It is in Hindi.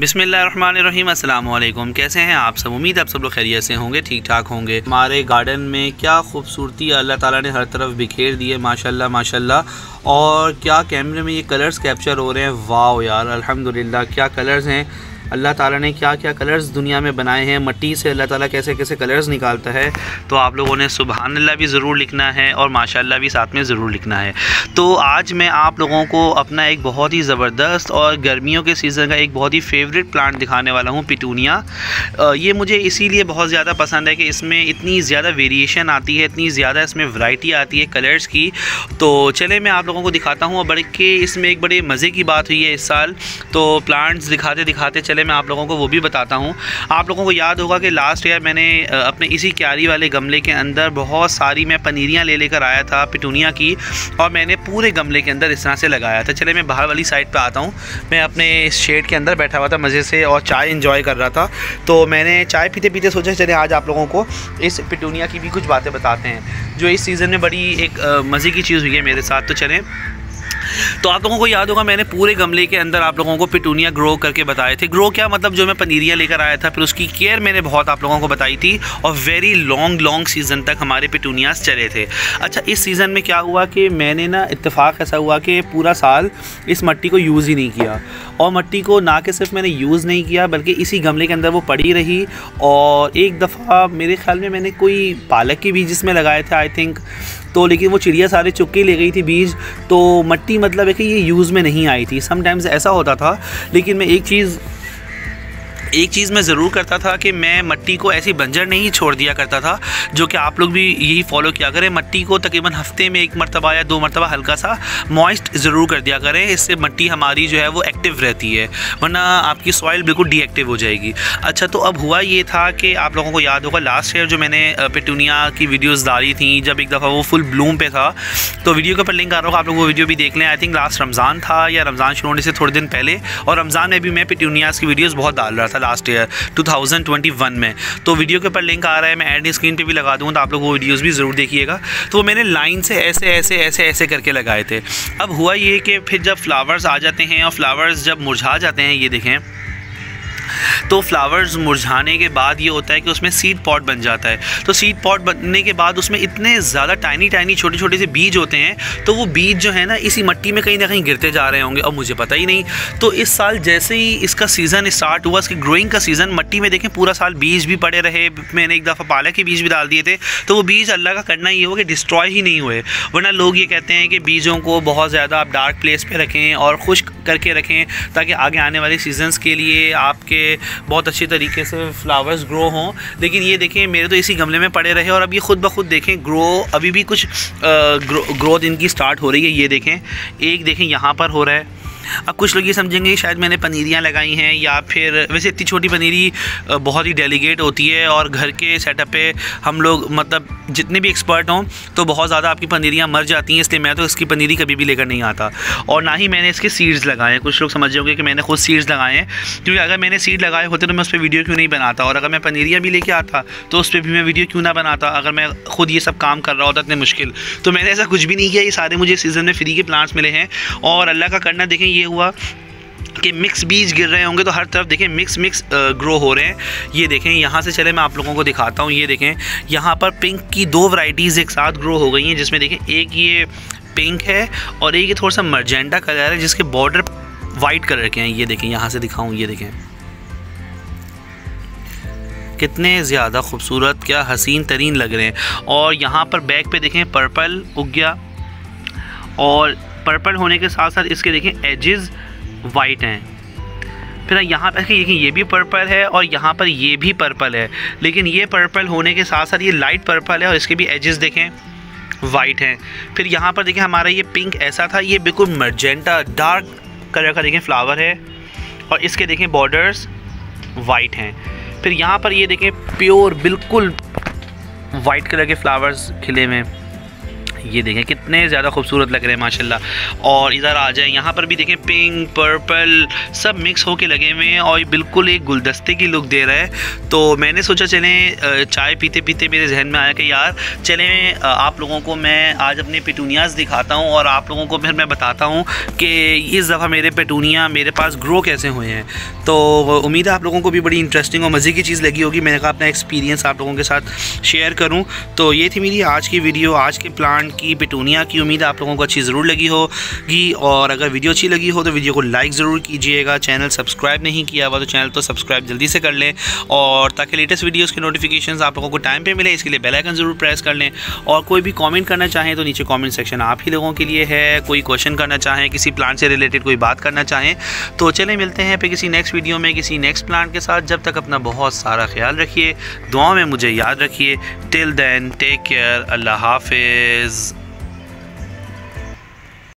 बिसमीम अल्लाम कैसे हैं आप सब? उम्मीद आप सब लोग खैरियत से होंगे ठीक ठाक होंगे। हमारे गार्डन में क्या खूबसूरती अल्लाह ताला ने हर तरफ़ बिखेर दी है माशाल्लाह माशाल्लाह। और क्या कैमरे में ये कलर्स कैप्चर हो रहे हैं? वाह यार, अल्हम्दुलिल्लाह, क्या कलर्स हैं? अल्लाह ताला ने क्या क्या कलर्स दुनिया में बनाए हैं, मट्टी से अल्लाह ताला कैसे कैसे कलर्स निकालता है तो आप लोगों ने सुबहान अल्लाह भी ज़रूर लिखना है और माशाल्लाह भी साथ में ज़रूर लिखना है। तो आज मैं आप लोगों को अपना एक बहुत ही ज़बरदस्त और गर्मियों के सीज़न का एक बहुत ही फेवरेट प्लांट दिखाने वाला हूँ, पिटूनिया। ये मुझे इसीलिए बहुत ज़्यादा पसंद है कि इसमें इतनी ज़्यादा वेरिएशन आती है, इतनी ज़्यादा इसमें वैरायटी आती है कलर्स की। तो चले, मैं आप लोगों को दिखाता हूँ, और बड़े के इसमें एक बड़े मज़े की बात हुई है इस साल। तो प्लांट्स दिखाते दिखाते चले पहले मैं आप लोगों को वो भी बताता हूँ। आप लोगों को याद होगा कि लास्ट ईयर मैंने अपने इसी क्यारी वाले गमले के अंदर बहुत सारी मैं पनीरियाँ ले लेकर आया था पिटूनिया की और मैंने पूरे गमले के अंदर इस तरह से लगाया था। चले मैं बाहर वाली साइड पर आता हूँ। मैं अपने इस शेड के अंदर बैठा हुआ था मज़े से और चाय इन्जॉय कर रहा था। तो मैंने चाय पीते पीते सोचा चले आज आप लोगों को इस पिटूनिया की भी कुछ बातें बताते हैं। जो इस सीज़न में बड़ी एक मज़े की चीज़ हुई है मेरे साथ। तो चलें तो आप लोगों को याद होगा, मैंने पूरे गमले के अंदर आप लोगों को पिटूनिया ग्रो करके बताए थे। ग्रो क्या मतलब? जो मैं पनीरियाँ लेकर आया था, फिर उसकी केयर मैंने बहुत आप लोगों को बताई थी और वेरी लॉन्ग लॉन्ग सीज़न तक हमारे पिटूनियाज चले थे। अच्छा इस सीज़न में क्या हुआ कि मैंने ना इतफ़ाक़ ऐसा हुआ कि पूरा साल इस मट्टी को यूज़ ही नहीं किया। और मट्टी को ना कि सिर्फ़ मैंने यूज़ नहीं किया, बल्कि इसी गमले के अंदर वो पड़ी रही और एक दफ़ा मेरे ख्याल में मैंने कोई पालक के बीज इसमें लगाए थे आई थिंक तो लेकिन वो चिड़िया सारे चुपके ले गई थी बीज तो मट्टी मतलब है कि ये यूज़ में नहीं आई थी। समटाइम्स ऐसा होता था, लेकिन मैं एक चीज़ एक चीज़ मैं ज़रूर करता था कि मैं मट्टी को ऐसी बंजर नहीं छोड़ दिया करता था, जो कि आप लोग भी यही फॉलो किया करें। मट्टी को तकरीबन हफ़्ते में एक मरतबा या दो मरतबा हल्का सा मॉइस्ट ज़रूर कर दिया करें। इससे मट्टी हमारी जो है वो एक्टिव रहती है, वरना आपकी सॉइल बिल्कुल डीएक्टिव हो जाएगी। अच्छा तो अब हुआ ये था कि आप लोगों को याद होगा लास्ट ईयर जो मैंने पेटूनिया की वीडियोज़ डाली थी, जब एक दफ़ा वो फुल ब्लूम पे था तो वीडियो के ऊपर लिंक आ रहा होगा, आप लोग वो वीडियो भी देख लें। आई थिंक लास्ट रमज़ान था या रमज़ान शुरू होने से थोड़े दिन पहले, और रमज़ान में भी मैं पेटूनियाज़ की वीडियोज़ बहुत डाल रहा था। लास्ट ईयर 2021 में। तो वीडियो के ऊपर लिंक आ रहा है, मैं एंड स्क्रीन पर भी लगा दूँगा तो आप लोग वो वीडियोज़ भी ज़रूर देखिएगा। तो वो मैंने लाइन से ऐसे ऐसे ऐसे ऐसे करके लगाए थे। अब हुआ ये कि फिर जब फ्लावर्स आ जाते हैं और फ्लावर्स जब मुरझा जाते हैं, ये देखें। तो फ्लावर्स मुरझाने के बाद ये होता है कि उसमें सीड पॉट बन जाता है। तो सीड पॉट बनने के बाद उसमें इतने ज़्यादा टाइनी टाइनी छोटे छोटे से बीज होते हैं तो वो बीज जो है ना, इसी मट्टी में कहीं ना कहीं गिरते जा रहे होंगे और मुझे पता ही नहीं। तो इस साल जैसे ही इसका सीज़न स्टार्ट हुआ, इसकी ग्रोइंग का सीज़न मट्टी में देखें, पूरा साल बीज भी पड़े रहे, मैंने एक दफ़ा पालक के बीज भी डाल दिए थे तो वो बीज अल्लाह का करना ये हो कि डिस्ट्रॉय ही नहीं हुए। वरना लोग ये कहते हैं कि बीजों को बहुत ज़्यादा आप डार्क प्लेस पर रखें और खुश्क करके रखें ताकि आगे आने वाले सीजन्स के लिए आपके बहुत अच्छे तरीके से फ्लावर्स ग्रो हों। लेकिन ये देखें, मेरे तो इसी गमले में पड़े रहे और अब ये ख़ुद ब खुद देखें ग्रो अभी भी कुछ ग्रो ग्रोथ इनकी स्टार्ट हो रही है। ये देखें, एक देखें, यहाँ पर हो रहा है। अब कुछ लोग ये समझेंगे शायद मैंने पनीरियाँ लगाई हैं या फिर वैसे इतनी छोटी पनीरी बहुत ही डेलीगेट होती है और घर के सेटअप पे हम लोग मतलब जितने भी एक्सपर्ट हों तो बहुत ज़्यादा आपकी पनीरियाँ मर जाती हैं, इसलिए मैं तो इसकी पनीरी कभी भी लेकर नहीं आता। और ना ही मैंने इसके सीड्स लगाए हैं। कुछ लोग समझ जाओगे कि मैंने खुद सीड्स लगाए हैं, क्योंकि अगर मैंने सीड लगाए होते तो मैं उस पर वीडियो क्यों नहीं बनाता? और अगर मैं पनीरियाँ भी लेके आता तो उस पर भी मैं वीडियो क्यों ना बनाता? अगर मैं खुद ये सब काम कर रहा होता, इतने मुश्किल। तो मैंने ऐसा कुछ भी नहीं किया, ये सारे मुझे सीज़न में फ्री के प्लांट्स मिले हैं। और अल्लाह का करना, देखें ये हुआ कि मिक्स बीज गिर रहे होंगे तो हर तरफ़ देखें मिक्स मिक्स ग्रो हो रहे हैं। ये देखें, यहाँ से चले, मैं आप लोगों को दिखाता हूँ, ये देखें, यहाँ पर पिंक की दो वैरायटीज़ एक साथ ग्रो हो गई हैं, जिसमें देखें, एक ये पिंक है और एक ये थोड़ा सा मरजेंटा कलर है, जिसके बॉर्डर वाइट कलर के हैं। ये देखें, यहाँ से दिखाऊँ, ये देखें। कितने ज़्यादा खूबसूरत, क्या हसीन तरीन लग रहे हैं। और यहाँ पर बैक पे देखें पर्पल उग गया और पर्पल होने के साथ साथ इसके देखें एजेस वाइट हैं। फिर यहाँ पर देखिए ये भी पर्पल है और यहाँ पर ये भी पर्पल है। लेकिन ये पर्पल होने के साथ साथ ये लाइट पर्पल है और इसके भी एजेस देखें वाइट हैं। फिर यहाँ पर देखें हमारा ये पिंक ऐसा था, ये बिल्कुल मर्जेंटा डार्क कलर का देखें फ्लावर है और इसके देखें बॉर्डर्स वाइट हैं। फिर यहाँ पर ये देखें प्योर बिल्कुल वाइट कलर के फ्लावर्स खिले हुए ये देखें, कितने ज़्यादा खूबसूरत लग रहे हैं, माशाल्लाह। और इधर आ जाए, यहाँ पर भी देखें पिंक पर्पल सब मिक्स होके लगे हुए हैं और ये बिल्कुल एक गुलदस्ते की लुक दे रहा है। तो मैंने सोचा चलें चाय पीते पीते मेरे जहन में आया कि यार, चलें आप लोगों को मैं आज अपने पेटूनियाज़ दिखाता हूँ और आप लोगों को फिर मैं बताता हूँ कि इस दफ़ा मेरे पेटूनिया मेरे पास ग्रो कैसे हुए हैं। तो उम्मीद है आप लोगों को भी बड़ी इंटरेस्टिंग और मज़े की चीज़ लगी होगी। मैंने कहा अपना एक्सपीरियंस आप लोगों के साथ शेयर करूँ। तो ये थी मेरी आज की वीडियो आज के प्लांट की, पिटूनिया की उम्मीद आप लोगों को अच्छी ज़रूर लगी होगी। और अगर वीडियो अच्छी लगी हो तो वीडियो को लाइक ज़रूर कीजिएगा। चैनल सब्सक्राइब नहीं किया हुआ तो चैनल तो सब्सक्राइब जल्दी से कर लें। और ताकि लेटेस्ट वीडियोज़ के नोटिफिकेशन आप लोगों को टाइम पर मिले, इसके लिए बेलाइकन ज़रूर प्रेस कर लें। और कोई भी कॉमेंट करना चाहें तो नीचे कॉमेंट सेक्शन आप ही लोगों के लिए है। कोई क्वेश्चन करना चाहें, किसी प्लांट से रिलेटेड कोई बात करना चाहें तो चले, मिलते हैं फिर किसी नेक्स्ट वीडियो में, किसी नेक्स्ट प्लांट के साथ। जब तक अपना बहुत सारा ख्याल रखिए दुआ में मुझे याद रखिए। टिल देन टेक केयर अल्लाह हाफिज़।